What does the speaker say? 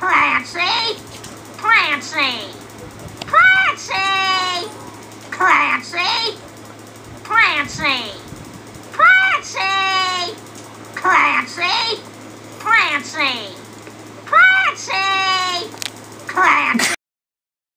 Clancy! Clancy! Clancy! Clancy! Clancy! Clancy! Clancy! Clancy! Clancy! Clancy!